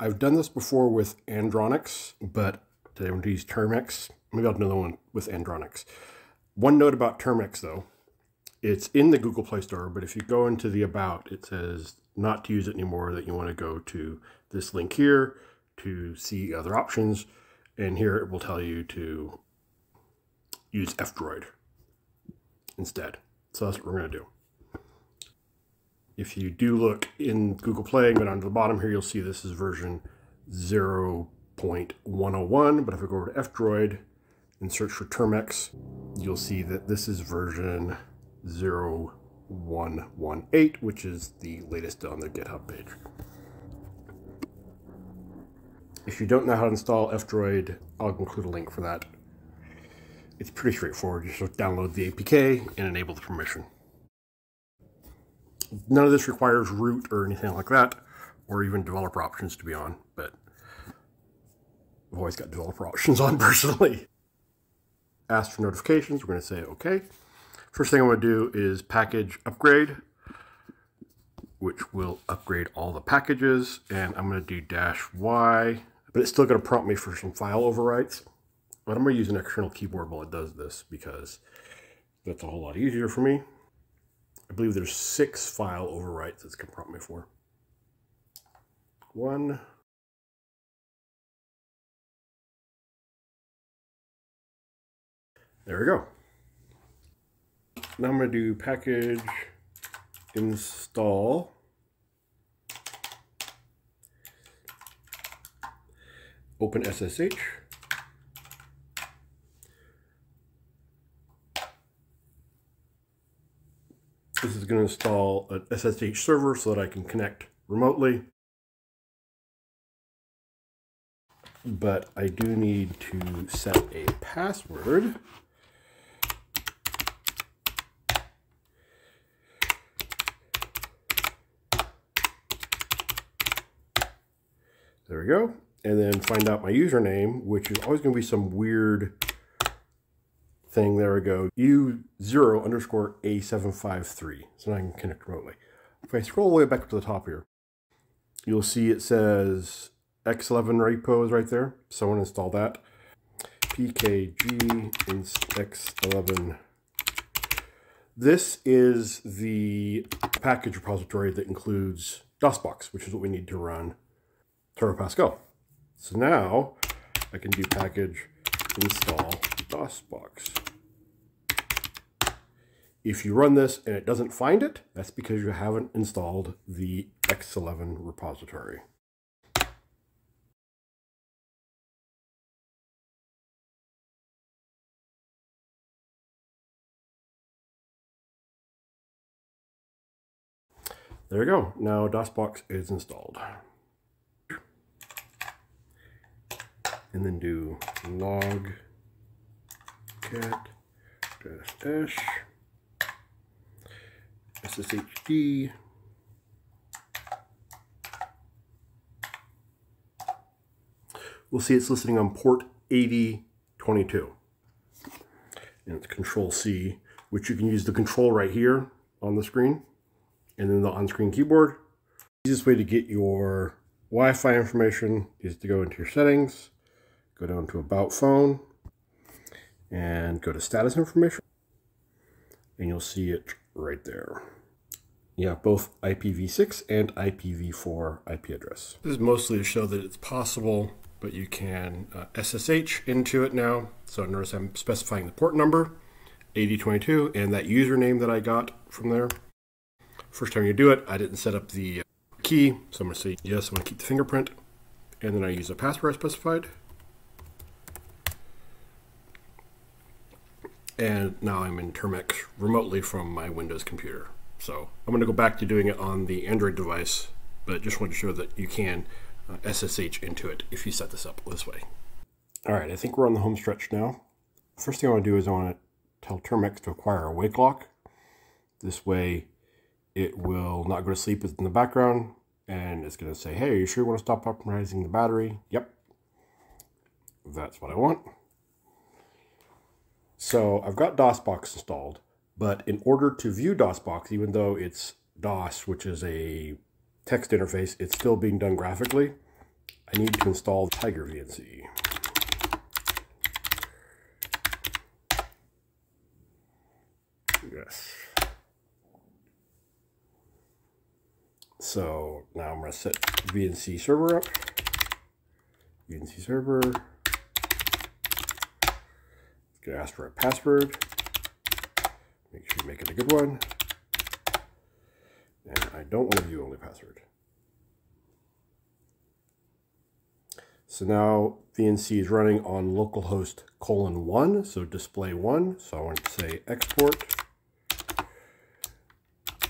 I've done this before with Andronix, but today I'm going to use Termux. Maybe I'll do another one with Andronix. One note about Termux, though. It's in the Google Play Store, but if you go into the About, it says not to use it anymore, that you want to go to this link here to see other options. And here it will tell you to use F-Droid instead. So that's what we're going to do. If you do look in Google Play and go down to the bottom here, you'll see this is version 0.101. But if I go over to F-Droid and search for Termux, you'll see that this is version 0118, which is the latest on the GitHub page. If you don't know how to install F-Droid, I'll include a link for that. It's pretty straightforward. You just download the APK and enable the permission. None of this requires root or anything like that, or even developer options to be on, but I've always got developer options on personally. Ask for notifications, we're going to say OK. First thing I'm to do is package upgrade, which will upgrade all the packages, and I'm going to do dash Y, but it's still going to prompt me for some file overwrites. But I'm to use an external keyboard while it does this because that's a whole lot easier for me. I believe there's six file overwrites it's going to prompt me for. One. There we go. Now I'm going to do package install. Open SSH. This is going to install an SSH server so that I can connect remotely. But I do need to set a password. There we go. And then find out my username, which is always going to be some weird thing. There we go. U0 underscore A753. So now I can connect remotely. If I scroll all the way back up to the top here, you'll see it says X11 repo is right there. So I'll install that. PKG X11. This is the package repository that includes DOSBox, which is what we need to run Turbo Pascal. So now I can do package install DOSBox. If you run this and it doesn't find it, that's because you haven't installed the X11 repository. There we go. Now DOSBox is installed. And then do log cat dash SSHD we'll see it's listening on port 8022 and it's control C which you can use the control right here on the screen and then the on-screen keyboard. Easiest way to get your Wi-Fi information is to go into your settings, go down to about phone, and go to status information, and you'll see it right there. Yeah, both IPv6 and IPv4 IP address. This is mostly to show that it's possible, but you can uh, SSH into it now. So notice I'm specifying the port number, 8022, and that username that I got from there. First time you do it, I didn't set up the key, so I'm going to say yes, I want to keep the fingerprint, and then I use a password I specified. And now I'm in Termux remotely from my Windows computer. So I'm going to go back to doing it on the Android device, but just want to show that you can uh, SSH into it if you set this up this way. All right, I think we're on the home stretch now. First thing I want to do is I want to tell Termux to acquire a wake lock. This way it will not go to sleep in the background and it's going to say, hey, you sure you want to stop optimizing the battery? Yep. That's what I want. So I've got DOSBox installed, but in order to view DOSBox, even though it's DOS, which is a text interface, it's still being done graphically. I need to install Tiger VNC. Yes. So now I'm going to set VNC server up. VNC server. Get asked for a password. Make sure you make it a good one. And I don't want a view only password. So now VNC is running on localhost colon one, so display one. So I want to say export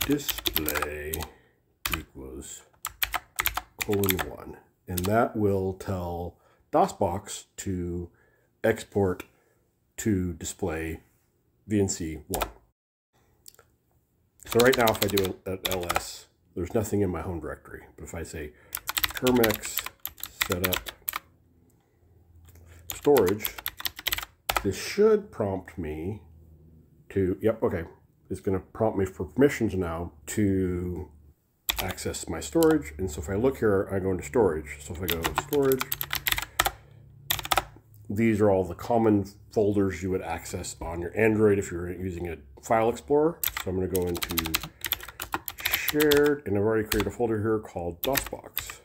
display equals colon one. And that will tell DOSBox to export to display VNC one. So right now, if I do an ls, there's nothing in my home directory. But if I say termux setup storage, this should prompt me to, yep, okay, it's going to prompt me for permissions now to access my storage. And so if I look here, I go into storage. So if I go storage, these are all the common folders you would access on your Android if you're using a file explorer. So I'm going to go into shared, and I've already created a folder here called DOSBox.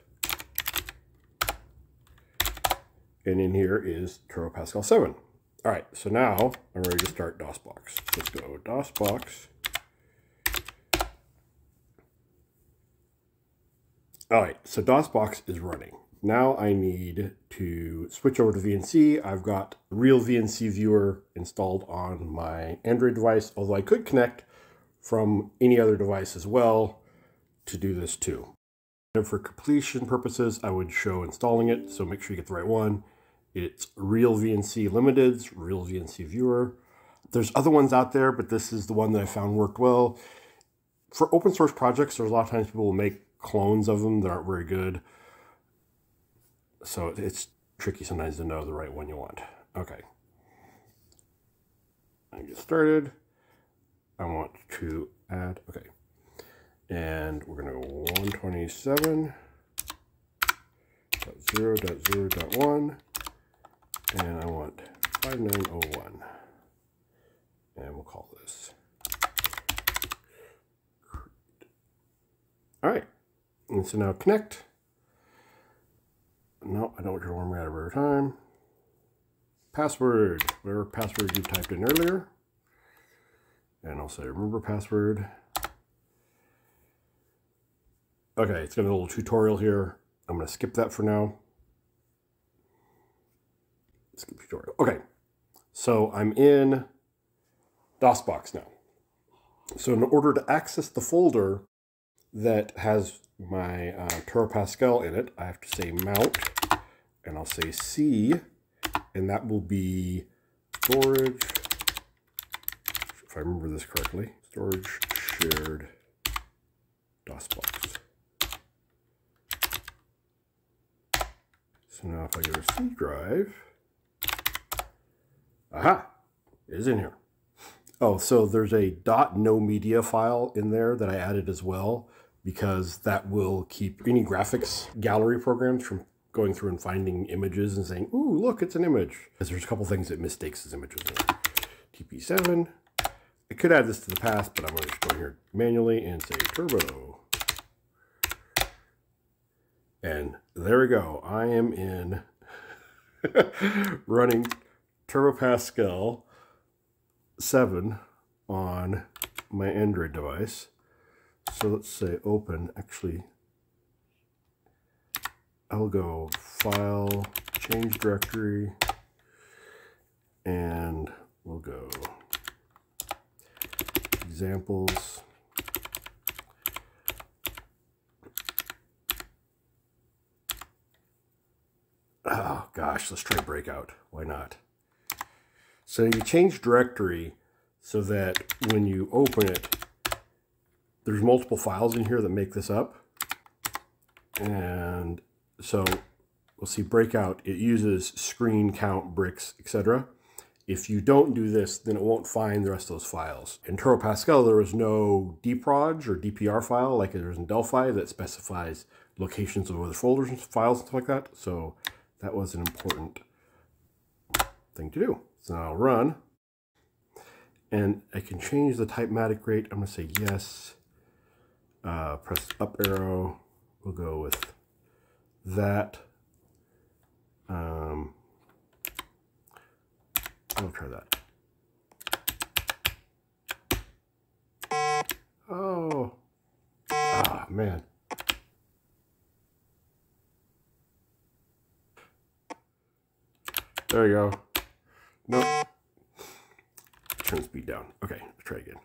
And in here is Turbo Pascal 7. All right, so now I'm ready to start DOSBox. Let's go DOSBox. All right, so DOSBox is running. Now I need to switch over to VNC. I've got real VNC viewer installed on my Android device, although I could connect from any other device as well to do this too. And for completion purposes, I would show installing it, so make sure you get the right one. It's Real VNC Limited's Real VNC Viewer. There's other ones out there, but this is the one that I found worked well. For open source projects, there's a lot of times people will make clones of them that aren't very good. So it's tricky sometimes to know the right one you want. Okay. I get started. I want to add, okay. And we're to go 127 dot zero dot zero dot one and I want 5901 and we'll call this all right and so now connect no, I don't want to warm me out of every time. Password, whatever password you typed in earlier. And I'll say remember password. Okay, it's got a little tutorial here. I'm going to skip that for now. Skip tutorial. Okay, so I'm in DOSBox now. So in order to access the folder that has my uh, Pascal in it, I have to say mount and I'll say C, and that will be storage, if I remember this correctly, storage shared DOSBox. So now if I go to C drive, aha, it is in here. Oh, so there's a .no media file in there that I added as well because that will keep any graphics gallery programs from going through and finding images and saying, ooh, look, it's an image. Because there's a couple things it mistakes as images. In. TP7. I could add this to the path, but I'm going to go here manually and say turbo. And there we go. I am in running Turbo Pascal 7 on my Android device. So let's say open, actually, I'll go File, Change Directory, and we'll go Examples. Oh gosh, let's try Breakout. Why not? So you change directory so that when you open it, there's multiple files in here that make this up. And so we'll see breakout, it uses screen, count, bricks, etc. If you don't do this, then it won't find the rest of those files. In Turbo Pascal, there is no dproj or DPR file like there is in Delphi that specifies locations of other folders and files and stuff like that. So that was an important thing to do. So now I'll run. And I can change the Typematic rate. I'm going to say yes. Uh, press up arrow. We'll go with that. Um, I'll try that. Oh. Ah, man. There you go. Nope. Turn speed down. Okay, let's try again.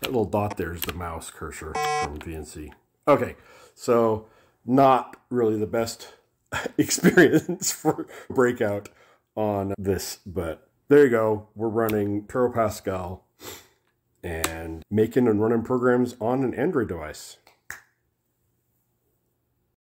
That little dot there is the mouse cursor from VNC. Okay, so not really the best experience for breakout on this, but there you go. We're running Turbo Pascal and making and running programs on an Android device.